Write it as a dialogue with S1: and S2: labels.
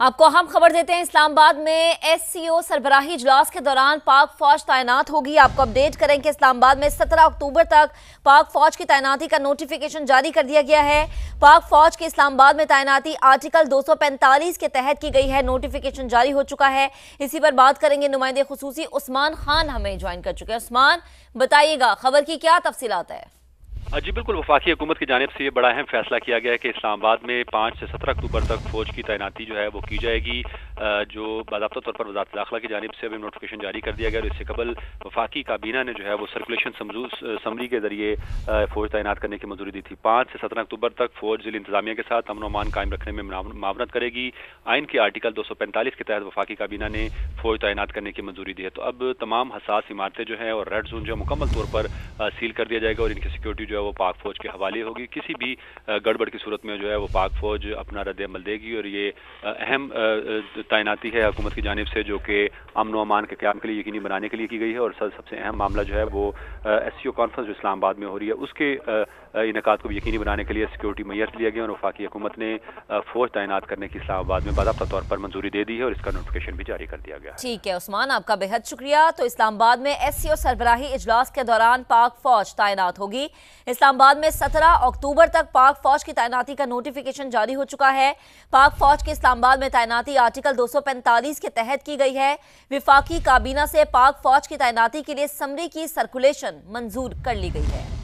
S1: आपको अहम खबर देते हैं, इस्लामाबाद में एससीओ सरबराही इजलास के दौरान पाक फौज तैनात होगी। आपको अपडेट करें कि इस्लामाबाद में 17 अक्टूबर तक पाक फौज की तैनाती का नोटिफिकेशन जारी कर दिया गया है। पाक फौज की इस्लामाबाद में तैनाती आर्टिकल 245 के तहत की गई है। नोटिफिकेशन जारी हो चुका है। इसी पर बात करेंगे नुमाइंदे खसूसी उस्मान खान हमें ज्वाइन कर चुके हैं। उस्मान, बताइएगा, खबर की क्या तफसीत है?
S2: जी, बिल्कुल, वफाकी हुकूमत की जानब से ये बड़ा अहम फैसला किया गया है कि इस्लामाबाद में पाँच से सत्रह अक्टूबर तक फौज की तैनाती जो है वो की जाएगी। जो बाबा तौर पर वजारत दाखिला की जानब से अभी नोटिफिकेशन जारी कर दिया गया और इससे कबल वफाकी काबीना ने जो है वो सर्कुलेशन समरी के ज़रिए फौज तैनात करने की मंजूरी दी थी। पाँच से सत्रह अक्टूबर तक फौज ज़िले इंतजामिया के साथ अमन अमान कायम रखने में मावनत करेगी। आइन के आर्टिकल दो सौ पैंतालीस के तहत वफाकी काबीना ने फौज तैनात करने की मंजूरी दी है। तो अब तमाम हसास इमारतें जो है और रेड जोन जो है मुकम्मल तौर पर सील कर दिया जाएगा और इनकी सिक्योरिटी जो है वो पाक फौज के हवाले होगी। किसी भी गड़बड़ की सूरत में जो है वो पाक फौज अपना रद्द अमल देगी और ये अहम तैनाती है हुकूमत की जानब से जो कि अमन अमान के क्याम के लिए यकीनी बनाने के लिए की गई है और सर, सबसे अहम मामला जो है वो एस सी ओ कॉन्फ्रेंस जो इस्लामाबाद में हो रही है, उसके इनका को यकीनी बनाने के लिए सिक्योरिटी मैयर लिया गया और वफाकी हुकूमत ने फौज तैनात करने की इस्लामाबाद में बाबा तौर पर मंजूरी दे दी है और इसका नोटिफिकेशन भी जारी कर दिया गया
S1: ठीक है, उस्मान, आपका बेहद शुक्रिया। तो इस्लामाबाद में एस सी ओ सरबराही इजलास के दौरान पाक फौज तैनात होगी। इस्लामाबाद में सत्रह अक्टूबर तक पाक फौज की तैनाती का नोटिफिकेशन जारी हो चुका है। पाक फौज के इस्लामाबाद में तैनाती आर्टिकल दो सौ पैंतालीस के तहत की गई है। विफाकी काबीना से पाक फौज की तैनाती के लिए समरी की सर्कुलेशन मंजूर कर ली गई है।